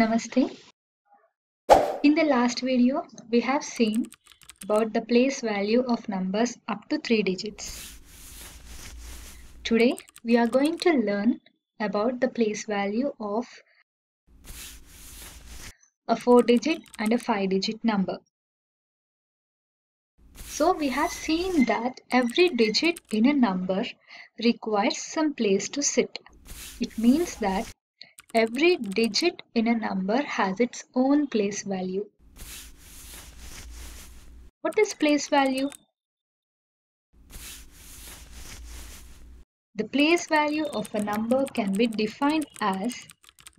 Namaste. In the last video, we have seen about the place value of numbers up to 3 digits. Today, we are going to learn about the place value of a 4 digit and a 5 digit number. So, we have seen that every digit in a number requires some place to sit. It means that every digit in a number has its own place value. What is place value? The place value of a number can be defined as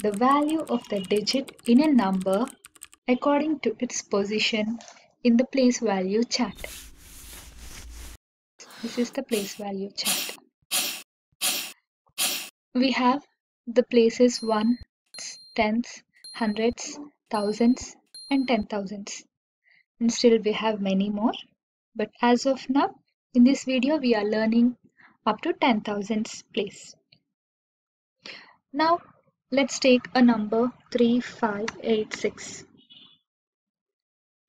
the value of the digit in a number according to its position in the place value chart. This is the place value chart. We have the places ones, tens, hundreds, thousands, and ten thousands. And still we have many more. But as of now, in this video, we are learning up to ten thousands place. Now, let's take a number 3586.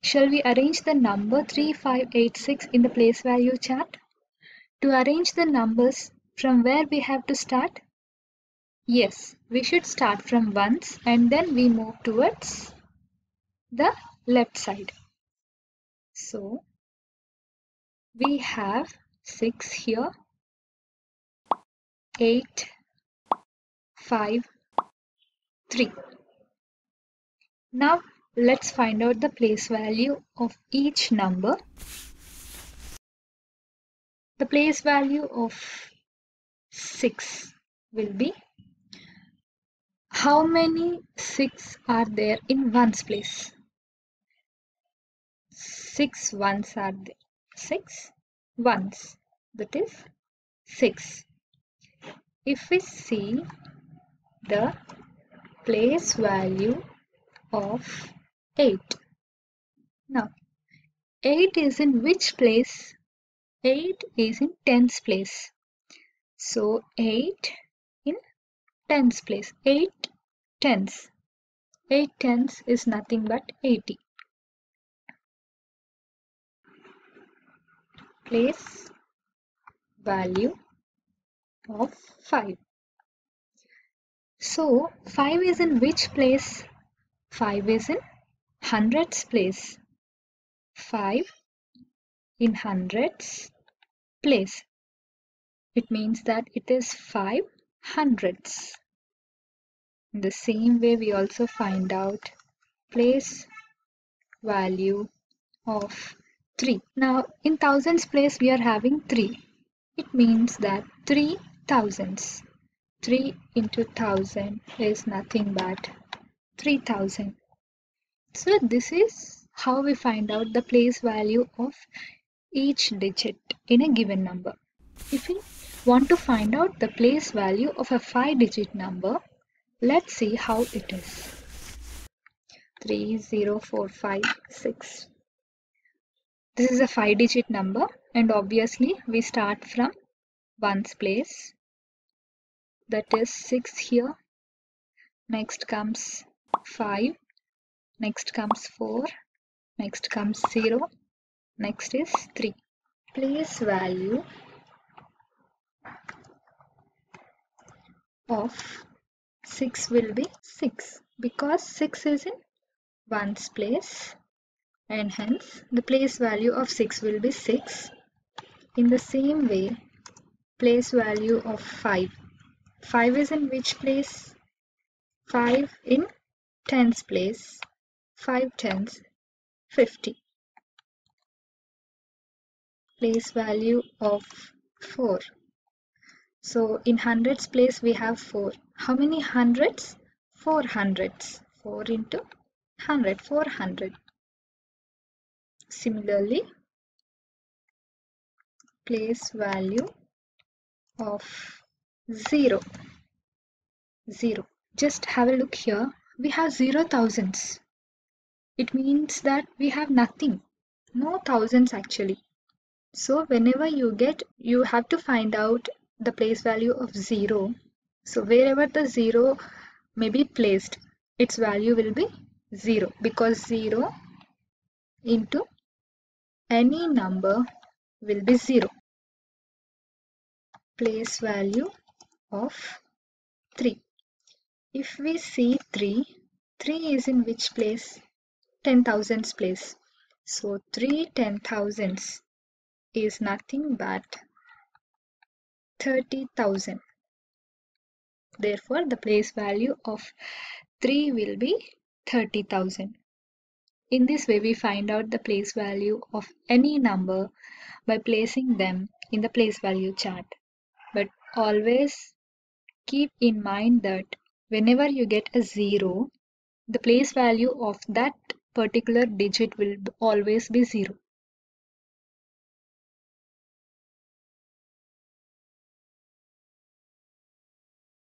Shall we arrange the number 3586 in the place value chart? To arrange the numbers, from where we have to start? Yes, we should start from ones and then we move towards the left side. So, we have 6 here, 8, 5, 3. Now, let's find out the place value of each number. The place value of 6 will be how many 6 are there in ones place? 6 ones are there. 6 ones. That is 6. If we see the place value of 8. Now, 8 is in which place? 8 is in tens place. So, 8 in tens place. 8 tens. 8 tens is nothing but 80. Place value of 5. So, 5 is in which place? 5 is in hundreds place. 5 in hundreds place. It means that it is 5 hundredths. In the same way, we also find out place value of 3. Now, in thousands place, we are having 3. It means that 3 thousands. 3 into 1000 is nothing but 3000. So, this is how we find out the place value of each digit in a given number. If we want to find out the place value of a 5 digit number, let's see how it is. 30456. This is a 5 digit number and obviously we start from ones place. That is 6 here. Next comes 5. Next comes 4. Next comes 0. Next is 3. Place value of 6 will be 6 because 6 is in ones place and hence the place value of 6 will be 6. In the same way, place value of 5. 5 is in which place? 5 in tens place. 5 tens, 50. Place value of 4. So in hundreds place we have 4. How many hundreds? 4 hundreds. 4 into 100, 400. Similarly, place value of 0. 0. Just have a look here. We have 0 thousands. It means that we have nothing. No thousands actually. So whenever you get, you have to find out the place value of 0. So wherever the 0 may be placed, its value will be 0 because 0 into any number will be 0 place value of 3 if we see 3 3 is in which place? 10 thousands place. So 3 ten thousands is nothing but 30,000 therefore the place value of 3 will be 30,000 in this way, we find out the place value of any number by placing them in the place value chart. But always keep in mind that whenever you get a zero, the place value of that particular digit will always be zero.